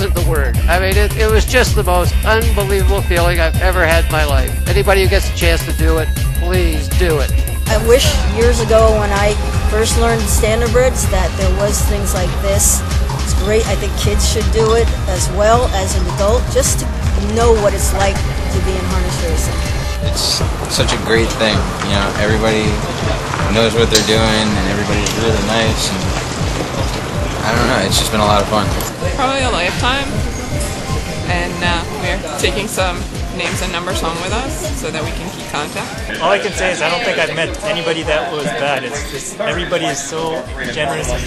isn't the word. I mean, it, it was just the most unbelievable feeling I've ever had in my life. Anybody who gets a chance to do it, please do it. I wish years ago when I first learned standardbreds that there was things like this. It's great. I think kids should do it as well as an adult, just to know what it's like to be in harness racing. It's such a great thing. You know, everybody knows what they're doing, and everybody's really nice. And I don't know. It's just been a lot of fun. Probably a lifetime, and uh, we're taking some names and numbers home with us so that we can keep contact. All I can say is I don't think I've met anybody that was bad. It's just everybody is so generous and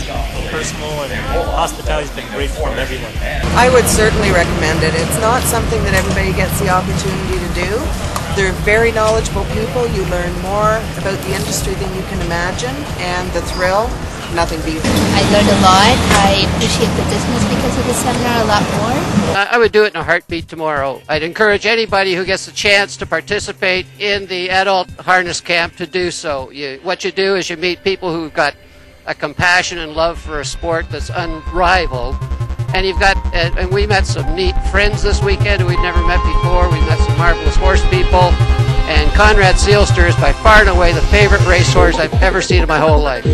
personal, and hospitality's been great from everyone. I would certainly recommend it. It's not something that everybody gets the opportunity to do. They're very knowledgeable people. You learn more about the industry than you can imagine, and the thrill, nothing. I learned a lot. I appreciate the business because of the seminar a lot more. I would do it in a heartbeat tomorrow. I'd encourage anybody who gets a chance to participate in the adult harness camp to do so. You, what you do is you meet people who've got a compassion and love for a sport that's unrivaled. And you've got, and we met some neat friends this weekend who we'd never met before. We met some marvelous horse people. And Conrad Seelster is by far and away the favorite racehorse I've ever seen in my whole life.